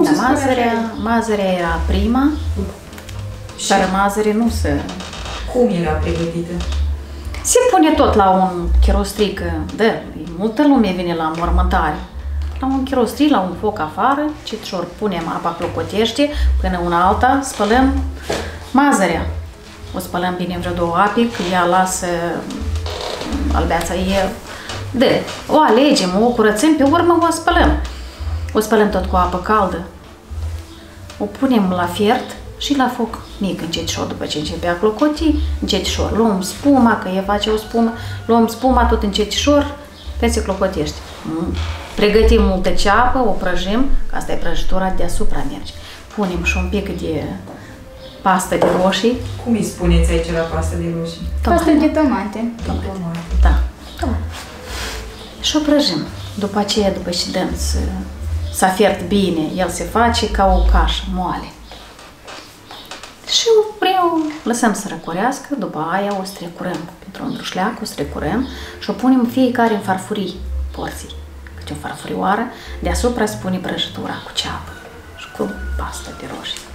Cum Da, se spune mazărea, așa? mazărea era prima, Și dar mazăre nu se... cum era pregătită? Se pune tot la un chirostric, de, multă lume vine la mormântare. La un chirostric, la un foc afară, citșor punem apa clocotește, până una alta, spălăm mazărea. O spălăm bine în vreo două api, că ea lasă albeața e de, o alegem, o curățăm, pe urmă o spălăm. O spălăm tot cu apă caldă. O punem la fiert și la foc mic, încetșor, după ce începe a clocoti, încetșor. Luăm spuma, că e face o spumă, luăm spuma tot încetșor, pe se clocotește. Mm. Pregătim multă ceapă, o prăjim, că asta e prăjitura deasupra merge. Punem și un pic de pastă de roșii, Cum îi spuneți aici la pasta de roșii? Pasta de tomate. Tomate. Da. Și o prăjim. După aceea, după ce dăm să, să afiert bine, el se face ca o cașă moale. Și o vreau, lăsăm să răcorească, după aia o strecurăm pentru un drușleac, o strecurăm și o punem fiecare în farfurii, porții, câte o farfurioară, deasupra se pune prăjitura cu ceapă și cu pastă de roșii.